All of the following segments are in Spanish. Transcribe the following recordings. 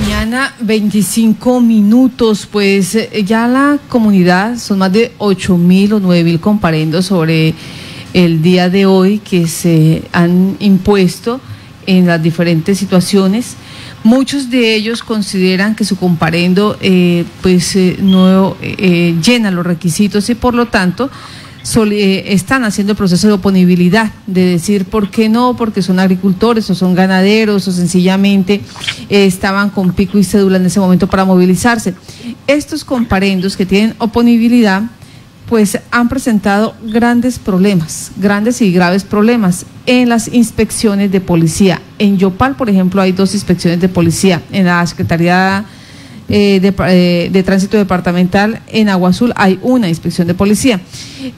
mañana, 25 minutos. Pues eh, ya la comunidad, son más de 8 mil o 9 mil comparendos sobre el día de hoy que se han impuesto en las diferentes situaciones. Muchos de ellos consideran que su comparendo eh, pues eh, no llena los requisitos y por lo tanto eh, están haciendo el proceso de oponibilidad, de decir por qué no, porque son agricultores o son ganaderos o sencillamente eh, estaban con pico y cédula en ese momento para movilizarse. Estos comparendos que tienen oponibilidad, pues han presentado grandes problemas, grandes y graves problemas en las inspecciones de policía. En Yopal, por ejemplo, hay dos inspecciones de policía. En la Secretaría eh, eh, de, Tránsito Departamental en Agua Azul hay una inspección de policía.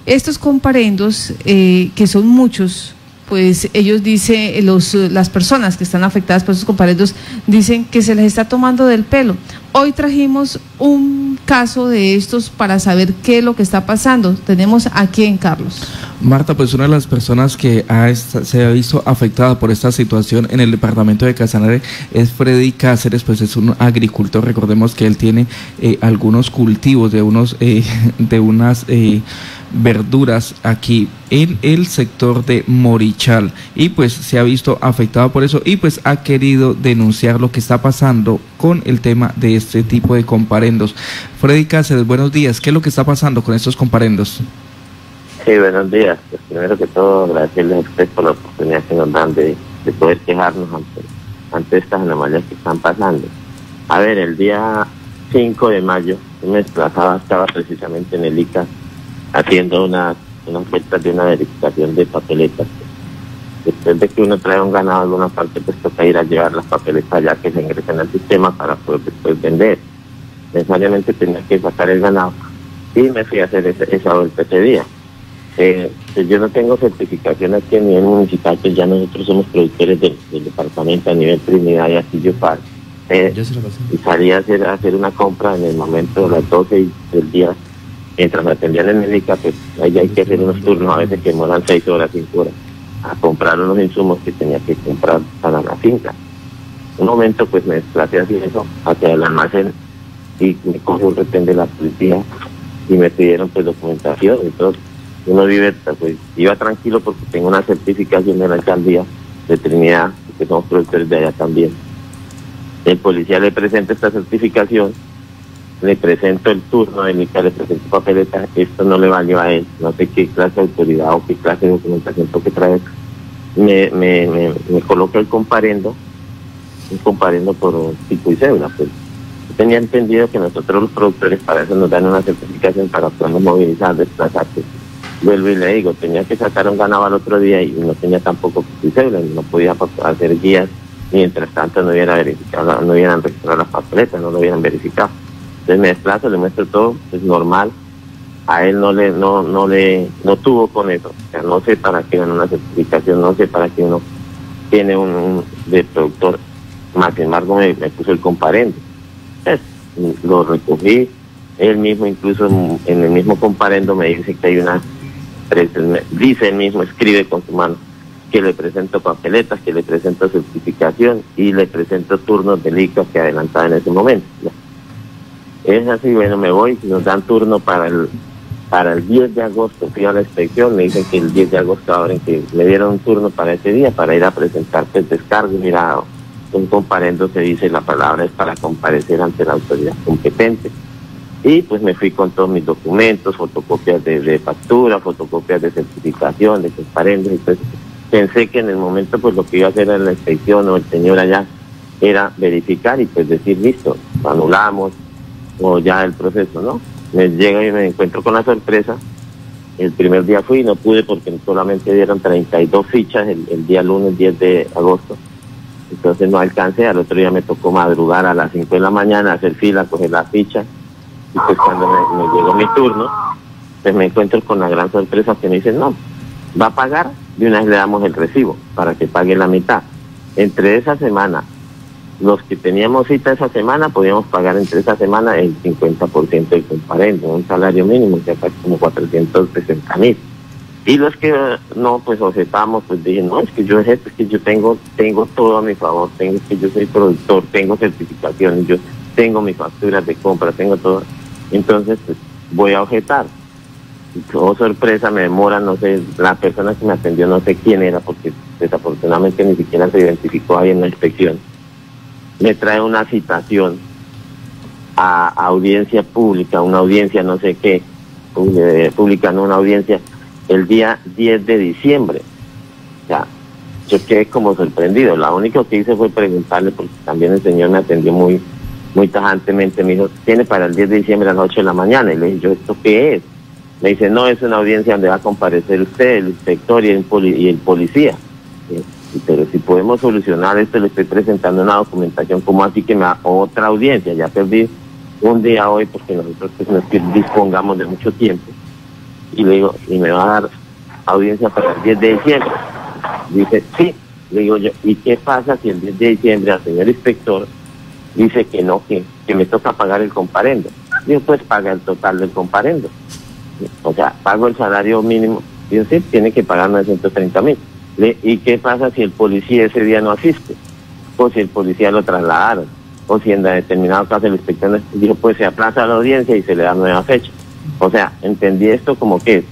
Estos comparendos, eh, que son muchos, pues ellos dicen, los, las personas que están afectadas por esos comparendos dicen que se les está tomando del pelo. Hoy trajimos un caso de estos para saber qué es lo que está pasando. Tenemos aquí en Carlos. Marta, pues una de las personas que se ha visto afectada por esta situación en el departamento de Casanare es Freddy Cáceres, pues es un agricultor. Recordemos que él tiene eh, algunos cultivos de unos eh, de unas eh, verduras aquí en el sector de Morichal y pues se ha visto afectado por eso y pues ha querido denunciar lo que está pasando con el tema de este tipo de comparendos. Freddy Cáceres, buenos días. ¿Qué es lo que está pasando con estos comparendos? Sí, buenos días. Pues primero que todo, agradecerles a ustedes por la oportunidad que nos dan de, poder quejarnos ante, estas anomalías que están pasando. A ver, el día 5 de mayo, yo me desplazaba, estaba precisamente en el ICA haciendo unas una de una verificación de papeletas. Después de que uno trae un ganado a alguna parte, pues toca ir a llevar las papeletas ya que se ingresan al sistema para poder después vender. Necesariamente tenía que sacar el ganado y me fui a hacer esa vuelta ese día. Eh, pues yo no tengo certificación aquí a nivel municipal, pues ya nosotros somos productores del, departamento a nivel Trinidad y Astillo Par. Eh, y salí a hacer, hacer una compra en el momento de las 12 del día, mientras me atendían en el ICA, pues ahí hay que hacer unos turnos a veces que demoran 6 horas, 5 horas, a comprar unos insumos que tenía que comprar para la finca. Un momento pues me desplacé hacia eso, hacia el almacén, y me cogió un retén de la policía y me pidieron pues documentación todo uno vive, pues iba tranquilo porque tengo una certificación de la alcaldía de Trinidad, que somos productores de allá también. El policía le presenta esta certificación, le presento el turno de mi le presento papeleta, esto no le valió a él, no sé qué clase de autoridad o qué clase de documentación tengo que traer. Me, me, me, coloca el comparendo, un comparendo por tipo y cédula, pues. tenía entendido que nosotros los productores para eso nos dan una certificación para podernos movilizar, desplazarse vuelvo y le digo, tenía que sacar un ganado al otro día y no tenía tampoco cédula, no podía hacer guías, mientras tanto no hubiera verificado, no hubieran registrado las papeletas, no lo hubieran verificado. Entonces me desplazo, le muestro todo, es normal, a él no le, no, no le, no tuvo con eso, o sea, no sé para qué una certificación, no sé para qué uno tiene un, de productor, más sin embargo me, puso el comparendo. lo recogí, él mismo incluso en el mismo comparendo me dice que hay una dice él mismo, escribe con su mano, que le presento papeletas, que le presento certificación y le presento turnos de ICA que adelantaba en ese momento. Es así, bueno, me voy, nos dan turno para el para el 10 de agosto, fui a la inspección, me dicen que el 10 de agosto ahora que me dieron un turno para ese día, para ir a presentarte el descargo, mira, un comparendo se dice la palabra es para comparecer ante la autoridad competente y pues me fui con todos mis documentos, fotocopias de, factura, fotocopias de certificación, de transparencia. Entonces pensé que en el momento pues lo que iba a hacer en la inspección o el señor allá era verificar y pues decir listo, anulamos o ya el proceso, ¿no? Me llega y me encuentro con la sorpresa. El primer día fui y no pude porque solamente dieron 32 fichas el, el día lunes 10 de agosto. Entonces no alcancé, al otro día me tocó madrugar a las 5 de la mañana, hacer fila, coger la ficha y pues cuando me, llegó mi turno, pues me encuentro con la gran sorpresa que me dicen, no, va a pagar, de una vez le damos el recibo para que pague la mitad. Entre esa semana, los que teníamos cita esa semana, podíamos pagar entre esa semana el 50% del comparendo, un salario mínimo que acá como 460 mil. Y los que no, pues objetamos, pues dije, no, es que yo es que yo tengo, tengo todo a mi favor, tengo que yo soy productor, tengo certificaciones, yo tengo mis facturas de compra, tengo todo. Entonces, pues, voy a objetar. Oh, sorpresa, me demora, no sé, la persona que me atendió no sé quién era, porque desafortunadamente ni siquiera se identificó ahí en la inspección. Me trae una citación a, audiencia pública, una audiencia no sé qué, eh, publicando una audiencia el día 10 de diciembre. O sea, yo quedé como sorprendido. Lo único que hice fue preguntarle, porque también el señor me atendió muy muy tajantemente. Me dijo, tiene para el 10 de diciembre a las 8 de la mañana. Y le dije, ¿yo esto qué es? Me dice, no, es una audiencia donde va a comparecer usted, el inspector y el, y el policía. Pero si podemos solucionar esto, le estoy presentando una documentación, como así que me da otra audiencia? Ya perdí un día hoy porque nosotros pues, no dispongamos de mucho tiempo y le digo, ¿y me va a dar audiencia para el 10 de diciembre? Dice, sí. Le digo yo, ¿y qué pasa si el 10 de diciembre al señor inspector dice que no, que, que me toca pagar el comparendo? Digo, pues paga el total del comparendo. O sea, pago el salario mínimo. Digo, sí, tiene que pagar 930 mil. ¿Y qué pasa si el policía ese día no asiste? O si el policía lo trasladaron. O si en determinado caso el inspector dijo, pues se aplaza la audiencia y se le da nueva fecha. O sea, entendí esto como que,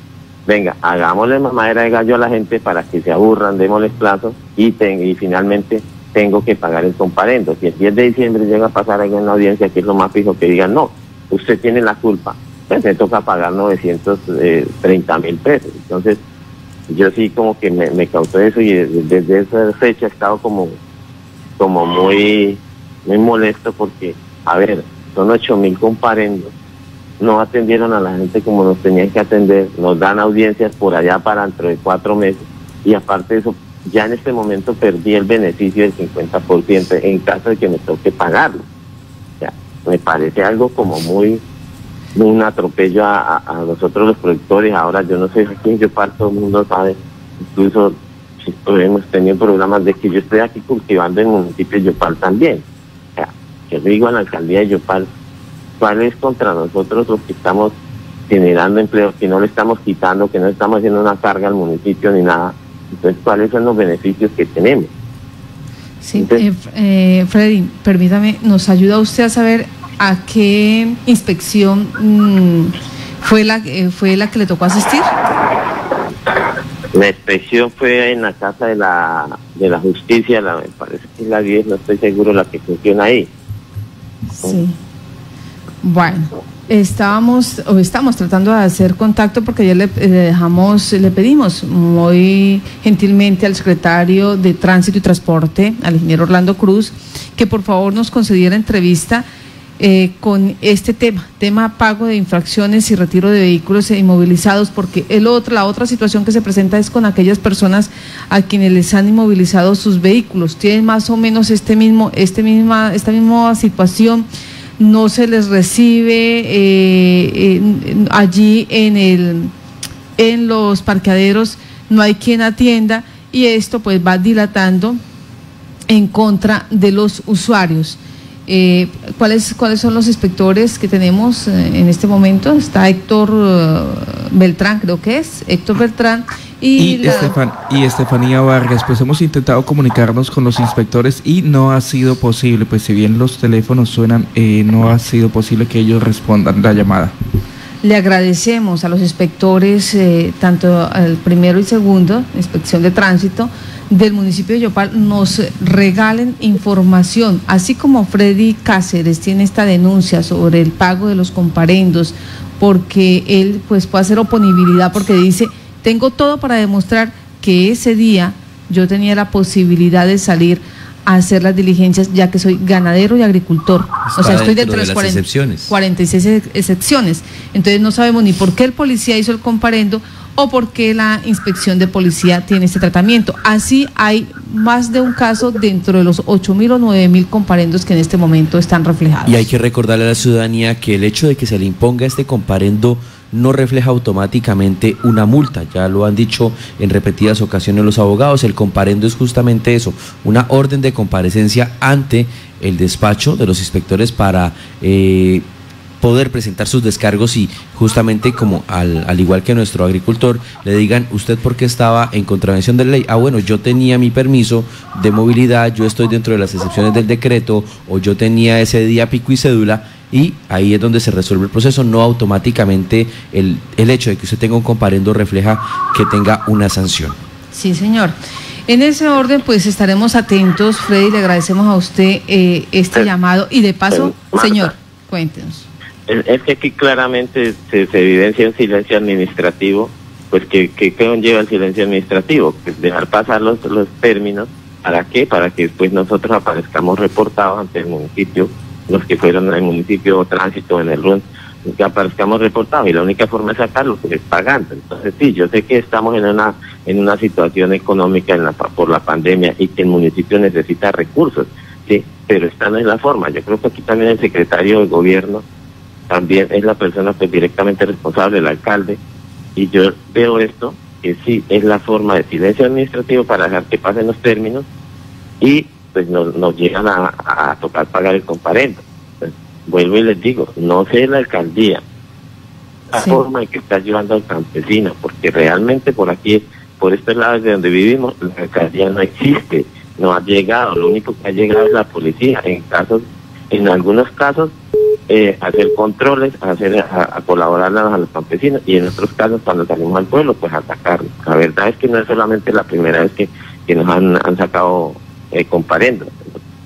venga, hagámosle mamadera de gallo a la gente para que se aburran, démosles plazo y, y finalmente tengo que pagar el comparendo. Si el 10 de diciembre llega a pasar ahí en la audiencia, que es lo más fijo, que digan, no, usted tiene la culpa, pues me toca pagar 930 mil pesos. Entonces, yo sí como que me, causó eso y desde esa fecha he estado como, como muy, muy molesto porque, a ver, son 8 mil comparendos no atendieron a la gente como nos tenían que atender, nos dan audiencias por allá para dentro de cuatro meses y aparte de eso, ya en este momento perdí el beneficio del 50% en caso de que me toque pagarlo. O sea, me parece algo como muy, un atropello a, nosotros los productores. Ahora yo no sé aquí en Yopal, todo el mundo sabe, incluso hemos tenido programas de que yo estoy aquí cultivando en el municipio de Yopal también. O sea, yo digo a la alcaldía de Yopal, cuál es contra nosotros los que estamos generando empleo, que no le estamos quitando, que no estamos haciendo una carga al municipio ni nada. Entonces, ¿cuáles son los beneficios que tenemos? Sí, eh, eh, Freddy, permítame, ¿nos ayuda usted a saber a qué inspección mm, fue, la, eh, fue la que le tocó asistir? La inspección fue en la Casa de la, de la Justicia, la, me parece que es la 10, no estoy seguro la que funciona ahí. Sí. Bueno, estábamos o estamos tratando de hacer contacto porque ayer le, dejamos, le pedimos muy gentilmente al secretario de Tránsito y Transporte, al ingeniero Orlando Cruz, que por favor nos concediera entrevista eh, con este tema, tema pago de infracciones y retiro de vehículos inmovilizados, porque el otro, la otra situación que se presenta es con aquellas personas a quienes les han inmovilizado sus vehículos. Tienen más o menos este mismo, este misma, esta misma situación no se les recibe eh, allí en, el, en los parqueaderos, no hay quien atienda y esto pues va dilatando en contra de los usuarios. Eh, ¿cuáles, ¿Cuáles son los inspectores que tenemos eh, en este momento? Está Héctor Beltrán, creo que es, Héctor Beltrán y, Estefanía Vargas, pues hemos intentado comunicarnos con los inspectores y no ha sido posible, pues si bien los teléfonos suenan, eh, no ha sido posible que ellos respondan la llamada. Le agradecemos a los inspectores, eh, tanto el primero y segundo, inspección de tránsito, del municipio de Yopal, nos regalen información, así como Freddy Cáceres tiene esta denuncia sobre el pago de los comparendos, porque él pues puede hacer oponibilidad porque dice tengo todo para demostrar que ese día yo tenía la posibilidad de salir a hacer las diligencias, ya que soy ganadero y agricultor. o sea, estoy dentro de las 46 excepciones. Entonces no sabemos ni por qué el policía hizo el comparendo o por qué la inspección de policía tiene este tratamiento. Así hay más de un caso dentro de los 8 mil o 9 mil comparendos que en este momento están reflejados. Y hay que recordarle a la ciudadanía que el hecho de que se le imponga este comparendo no refleja automáticamente una multa. Ya lo han dicho en repetidas ocasiones los abogados. El comparendo es justamente eso, una orden de comparecencia ante el despacho de los inspectores para... Eh, poder presentar sus descargos y justamente como al, al igual que nuestro agricultor le digan usted por qué estaba en contravención de la ley. Ah, bueno, yo tenía mi permiso de movilidad, yo estoy dentro de las excepciones del decreto o yo tenía ese día pico y cédula y ahí es donde se resuelve el proceso, no automáticamente el, el hecho de que usted tenga un comparendo refleja que tenga una sanción. Sí, señor. En ese orden, pues estaremos atentos, Freddy, le agradecemos a usted eh, este Sí. llamado y de paso, Marta. señor, cuéntenos. Es, es que aquí claramente se, se evidencia un silencio administrativo, pues que, que ¿qué conlleva el silencio administrativo? Pues dejar pasar los, los términos, ¿para qué? Para que después nosotros aparezcamos reportados ante el municipio, los que fueron al municipio tránsito en el RUN, que aparezcamos reportados y la única forma de sacarlo es pagando. Entonces sí, yo sé que estamos en una en una situación económica en la, por la pandemia y que el municipio necesita recursos, sí, pero esta no es la forma. Yo creo que aquí también el secretario de gobierno también es la persona pues directamente responsable, el alcalde, y yo veo esto que sí es la forma de silencio administrativo para dejar que pasen los términos y pues nos, nos llegan a, a tocar pagar el comparendo. Pues, vuelvo y les digo, no sé la alcaldía, la Sí. forma en que está ayudando al campesino, porque realmente por aquí, por este lado de donde vivimos, la alcaldía no existe, no ha llegado, lo único que ha llegado es la policía, en casos, en algunos casos, eh, hacer controles, hacer a, a colaborar a, a los campesinos y en otros casos cuando salimos al pueblo pues atacarlos. La verdad es que no es solamente la primera vez que, que nos han, han sacado eh, comparendo,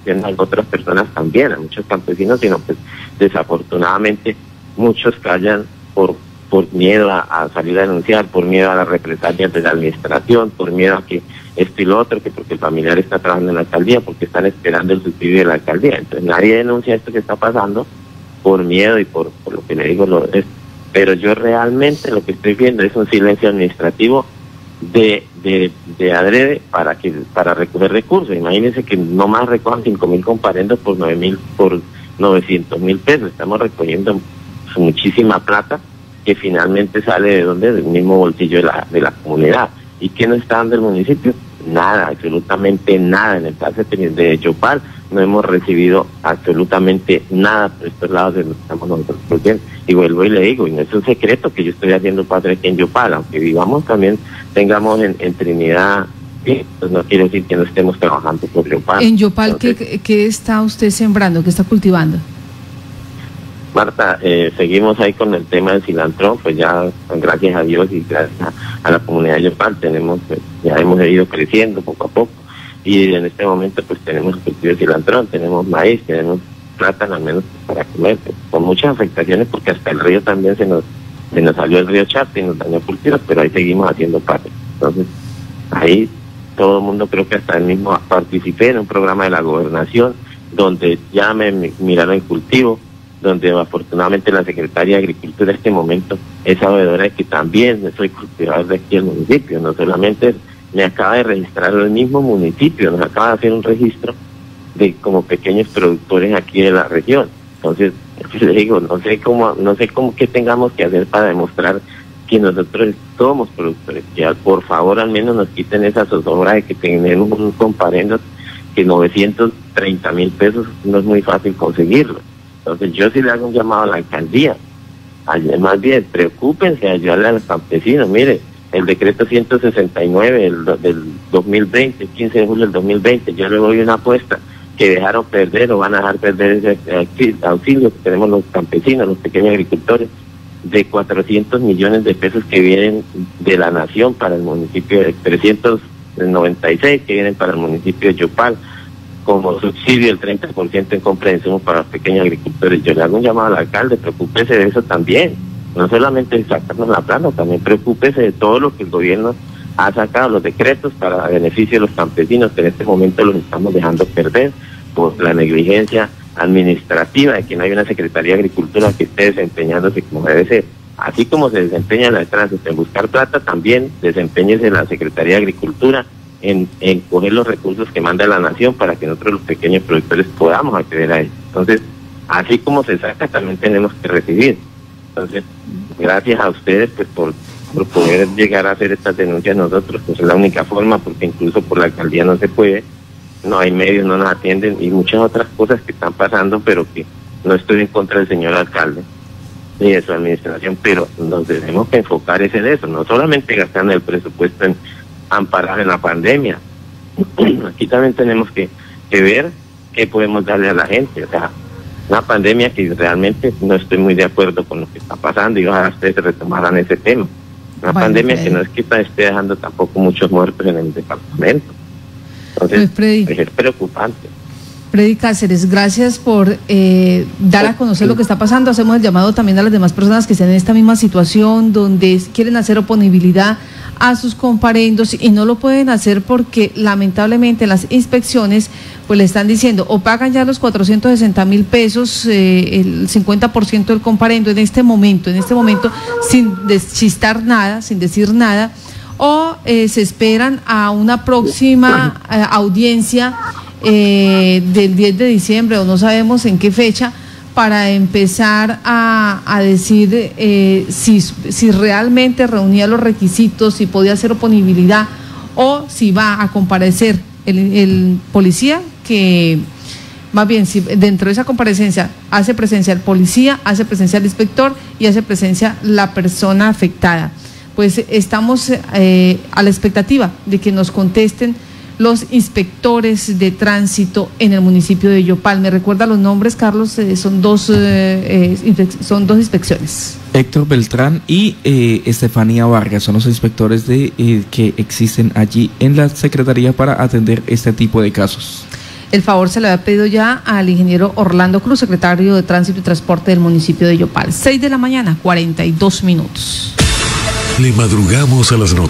tienen otras personas también, a muchos campesinos, sino pues desafortunadamente muchos callan por por miedo a, a salir a denunciar, por miedo a las represalias de la administración, por miedo a que esto y lo otro, que porque el familiar está trabajando en la alcaldía, porque están esperando el subsidio de la alcaldía. Entonces nadie denuncia esto que está pasando por miedo y por, por lo que le digo. Lo, es, pero yo realmente lo que estoy viendo es un silencio administrativo de, de, de adrede para que para recoger recursos. Imagínense que no más recojan cinco mil comparendos por nueve mil, por 900 mil pesos. Estamos recogiendo muchísima plata que finalmente sale de donde del mismo bolsillo de la, de la comunidad. ¿Y qué nos está dando el municipio? Nada, absolutamente nada. En el caso de Yopal no hemos recibido absolutamente nada por estos lados de donde estamos nosotros produciendo. Y vuelvo y le digo, y no es un secreto que yo estoy haciendo padre aquí en Yopal, aunque vivamos también, tengamos en, en Trinidad, sí, pues no quiere decir que no estemos trabajando por Yopal. En Yopal, Entonces, ¿qué, ¿qué está usted sembrando? ¿Qué está cultivando? Marta, eh, seguimos ahí con el tema del cilantro, pues ya gracias a Dios y gracias a, a la comunidad de Yopal tenemos, pues, ya hemos ido creciendo poco a poco y en este momento pues tenemos cultivo de cilantro, tenemos maíz, tenemos plátano al menos para comer, pues, con muchas afectaciones porque hasta el río también se nos se nos salió el río Charte y nos dañó cultivos, pero ahí seguimos haciendo parte. Entonces, ahí todo el mundo creo que hasta el mismo participé en un programa de la gobernación donde ya me mi- miraron en cultivo, donde afortunadamente la secretaria de Agricultura en este momento es sabedora de que también soy cultivador de aquí del municipio, no solamente me acaba de registrar el mismo municipio, nos acaba de hacer un registro de como pequeños productores aquí de la región. Entonces, le digo, no sé cómo, no sé cómo que tengamos que hacer para demostrar que nosotros somos productores. Que por favor al menos nos quiten esa zozobra de que tenemos un comparendo que 930 mil pesos no es muy fácil conseguirlo. Entonces yo sí le hago un llamado a la alcaldía. Ay- Más bien, preocúpense, ayudarle a los campesinos. Mire, el decreto 169 del, del 2020, 15 de julio del 2020, yo le doy una apuesta que dejaron perder o van a dejar perder ese auxi- auxilio que tenemos los campesinos, los pequeños agricultores, de 400 millones de pesos que vienen de la nación para el municipio de 396 que vienen para el municipio de Yopal como subsidio el 30% en compra de insumos para los pequeños agricultores. Yo le hago un llamado al alcalde, preocúpese de eso también. No solamente sacarnos la plata, también preocúpese de todo lo que el gobierno ha sacado, los decretos para beneficio de los campesinos, que en este momento los estamos dejando perder por la negligencia administrativa de que no hay una Secretaría de Agricultura que esté desempeñándose como debe ser. Así como se desempeña la de tránsito en buscar plata, también desempeñese la Secretaría de Agricultura en, en coger los recursos que manda la nación para que nosotros los pequeños productores podamos acceder a ellos. Entonces, así como se saca, también tenemos que recibir. Entonces, gracias a ustedes pues por, por poder llegar a hacer estas denuncias nosotros, pues es la única forma, porque incluso por la alcaldía no se puede, no hay medios, no nos atienden y muchas otras cosas que están pasando, pero que no estoy en contra del señor alcalde, de su administración, pero nos tenemos que enfocar es en eso, no solamente gastando el presupuesto en amparar en la pandemia. Aquí también tenemos que, que ver qué podemos darle a la gente. O sea, una pandemia que realmente no estoy muy de acuerdo con lo que está pasando y ojalá ustedes retomaran ese tema. Una Bueno, pandemia que no es que esté dejando tampoco muchos muertos en el departamento. Entonces, pues, es preocupante. Freddy Cáceres, gracias por eh, dar a conocer lo que está pasando. Hacemos el llamado también a las demás personas que estén en esta misma situación, donde quieren hacer oponibilidad a sus comparendos y no lo pueden hacer porque lamentablemente las inspecciones pues le están diciendo o pagan ya los 460 mil pesos, eh, el 50% del comparendo en este momento, en este momento sin deschistar nada, sin decir nada, o eh, se esperan a una próxima eh, audiencia eh, del 10 de diciembre o no sabemos en qué fecha para empezar a, a decir eh, si, si realmente reunía los requisitos, si podía hacer oponibilidad o si va a comparecer el, policía que más bien, si dentro de esa comparecencia hace presencia el policía, hace presencia el inspector y hace presencia la persona afectada. Pues estamos eh, a la expectativa de que nos contesten los inspectores de tránsito en el municipio de Yopal. ¿Me recuerda los nombres, Carlos? Eh, son, dos, eh, eh, son dos inspecciones. Héctor Beltrán y eh, Estefanía Vargas son los inspectores de, eh, que existen allí en la Secretaría para atender este tipo de casos. El favor se le había pedido ya al ingeniero Orlando Cruz, secretario de Tránsito y Transporte del municipio de Yopal. 6 de la mañana, 42 minutos. Le madrugamos a las noticias.